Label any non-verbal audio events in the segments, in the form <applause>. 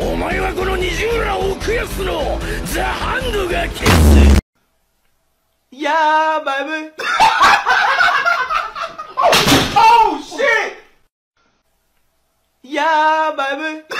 お前はこの二重裏を悔やすのザ・ハンドが決す。いやーブッい <laughs> やーマ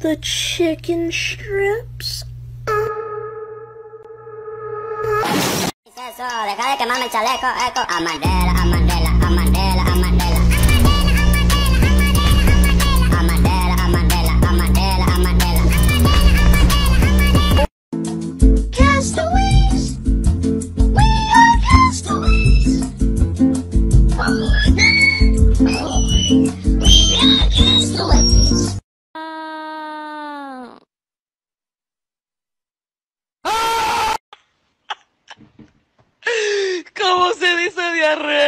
the chicken strips.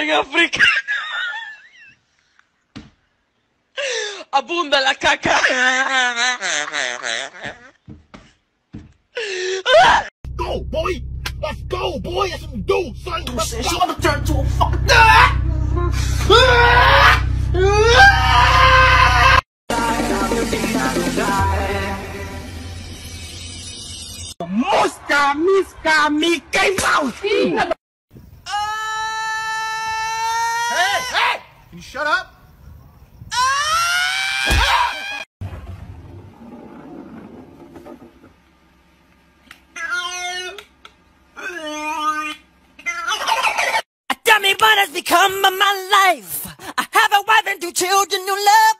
em África. A bunda caca. Go, boy! Let's go, boy! Let's do, son! Let's turn to a. Mosca, misca, me e! You shut up what has become of my life. I have a wife and two children who love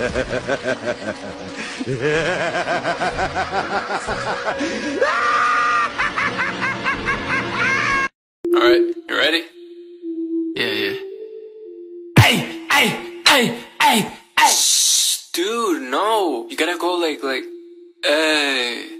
Alright, you ready? Yeah, yeah. Hey, hey, hey, hey, hey! Shh, dude, no. You gotta go like, like, hey.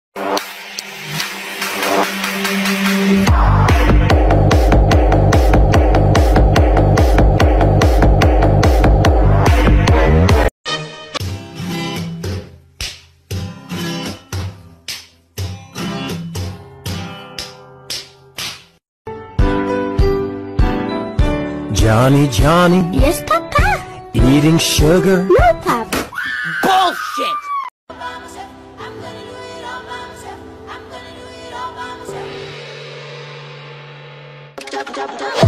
Johnny, Johnny, Yes, Papa. eating sugar. No, Papa. Bullshit! Gonna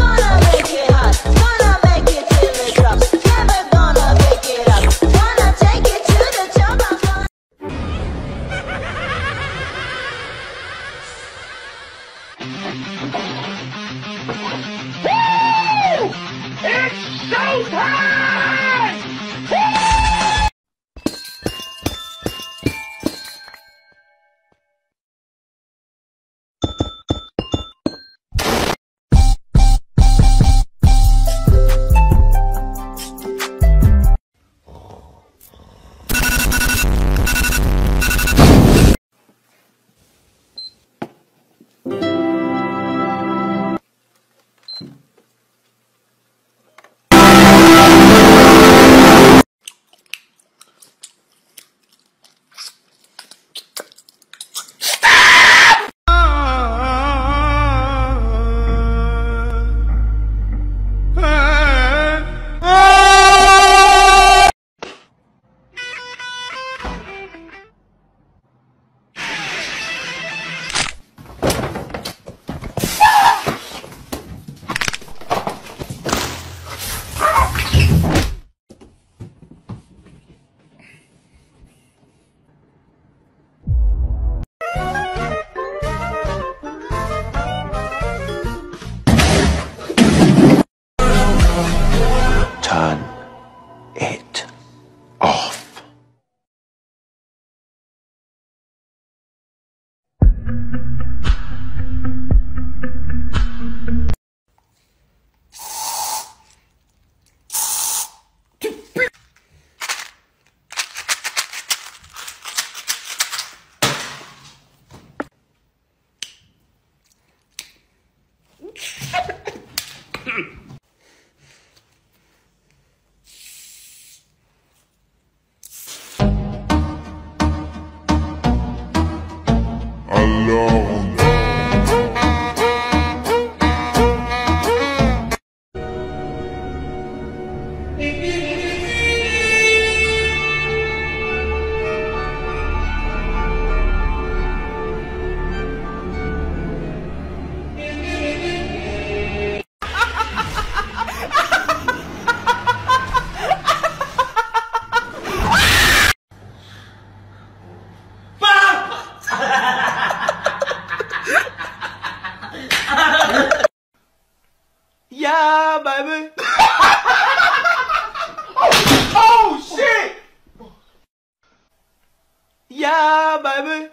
Yeah, baby.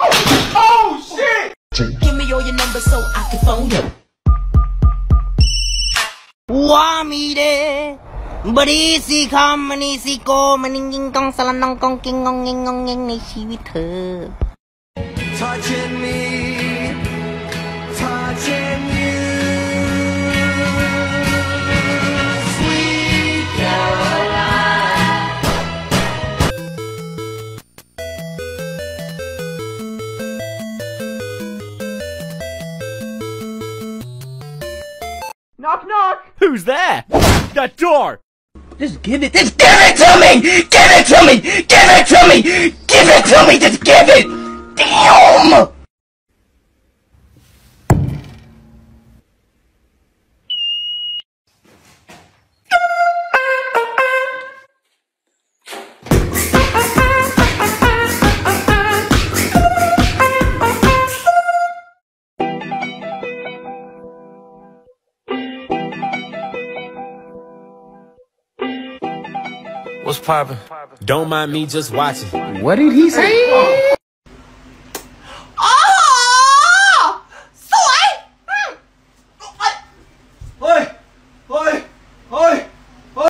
oh, <laughs> oh, shit! Give me all your numbers so I can phone you. Wamire. Bari si kamani si ko maninging kong salanang kong kingong ngingong nging ni si with her. Touching me. Knock, knock! Who's there? That door! Just give it. Just give it to me! Give it to me! Give it to me! Give it to me! Just give it! Damn! Poppin'? Don't mind me just watching. What did he say?